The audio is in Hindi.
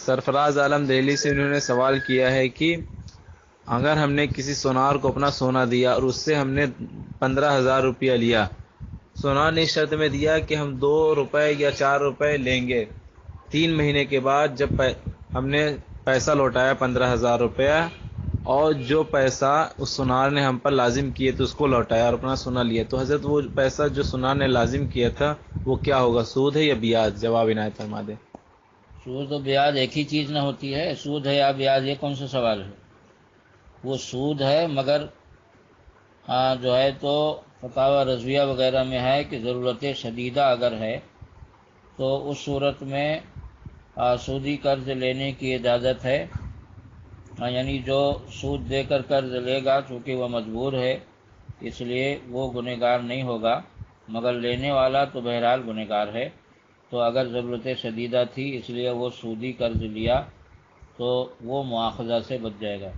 सरफराज आलम दिल्ली से उन्होंने सवाल किया है कि अगर हमने किसी सोनार को अपना सोना दिया और उससे हमने पंद्रह हज़ार रुपया लिया सोनार ने शर्त में दिया कि हम दो रुपए या चार रुपए लेंगे। तीन महीने के बाद जब पै, हमने पैसा लौटाया पंद्रह हज़ार रुपया और जो पैसा उस सुनार ने हम पर लाजिम किए तो उसको लौटाया और अपना सोना लिया तो हज़रत वो पैसा जो सुनार ने लाजिम किया था वो क्या होगा? सूद है या ब्याज? जवाब इनायत फरमा दे। सूद और ब्याज एक ही चीज़ ना होती है, सूद है या ब्याज, ये कौन सा सवाल है? वो सूद है, मगर हाँ जो है तो फतावा रजविया वगैरह में है कि ज़रूरत शदीदा अगर है तो उस सूरत में सूदी कर्ज लेने की इजाज़त हाँ। यानी जो सूद देकर कर्ज लेगा, चूँकि वह मजबूर है, इसलिए वो गुनहगार नहीं होगा, मगर लेने वाला तो बहरहाल गुनहगार है। तो अगर ज़रूरत शदीदा थी, इसलिए वो सूदी कर्ज लिया तो वो मुआवजा से बच जाएगा।